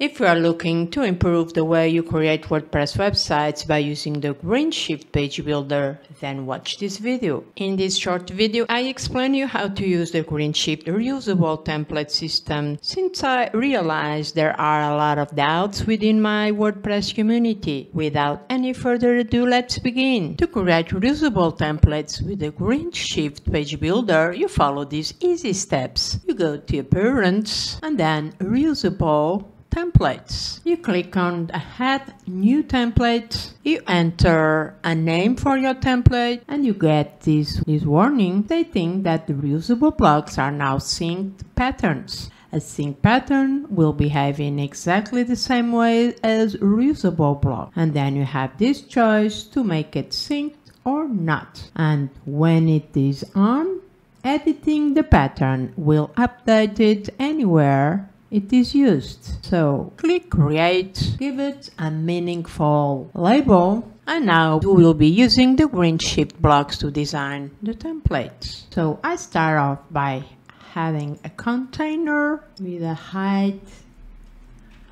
If you are looking to improve the way you create WordPress websites by using the GreenShift page builder, then watch this video. In this short video, I explain you how to use the GreenShift reusable template system since I realized there are a lot of doubts within my WordPress community. Without any further ado, let's begin. To create reusable templates with the GreenShift page builder, you follow these easy steps. You go to Appearance and then Reusable templates. You click on add new template, you enter a name for your template and you get this, this warning stating that the reusable blocks are now synced patterns. A sync pattern will behave in exactly the same way as reusable block and then you have this choice to make it synced or not. And when it is on, editing the pattern will update it anywhere it is used. So click create, give it a meaningful label and now we will be using the GreenShift blocks to design the templates. So I start off by having a container with a height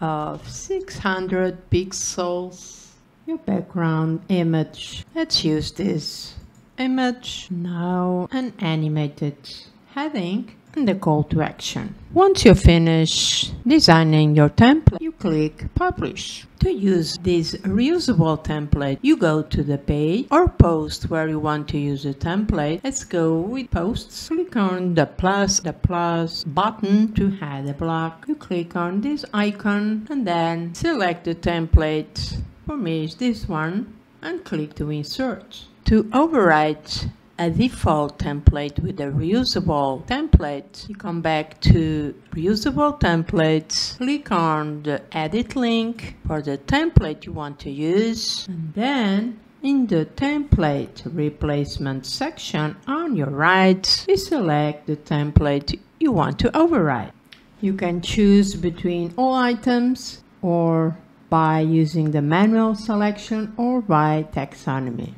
of 600 pixels. Your background image. Let's use this image now and animate animated heading and the call to action. Once you finish designing your template, you click Publish. To use this reusable template, you go to the page or post where you want to use the template. Let's go with posts. Click on the plus, the plus button to add a block. You click on this icon and then select the template. For me, it's this one and click to insert. To overwrite a default template with a reusable template, you come back to reusable templates, click on the edit link for the template you want to use, and then in the template replacement section on your right, you select the template you want to override. You can choose between all items or by using the manual selection or by taxonomy.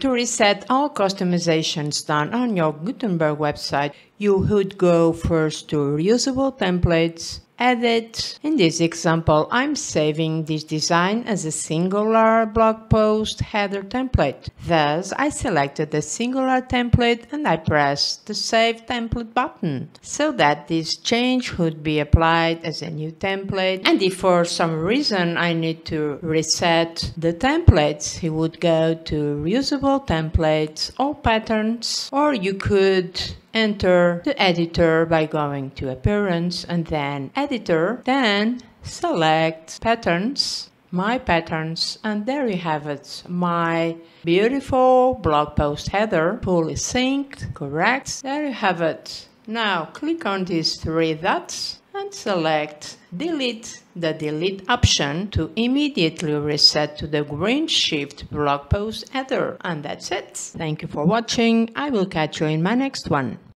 To reset all customizations done on your Gutenberg website, you would go first to Reusable Templates, edit. In this example, I'm saving this design as a singular blog post header template. Thus, I selected the singular template and I pressed the Save Template button so that this change would be applied as a new template. And if for some reason I need to reset the templates, you would go to Reusable Templates, or Patterns, or you could enter the editor by going to appearance and then editor then select patterns my patterns and there you have it. My beautiful blog post header fully synced correct. There you have it. Now click on these three dots and select delete the delete option to immediately reset to the GreenShift blog post header. And that's it. Thank you for watching. I will catch you in my next one.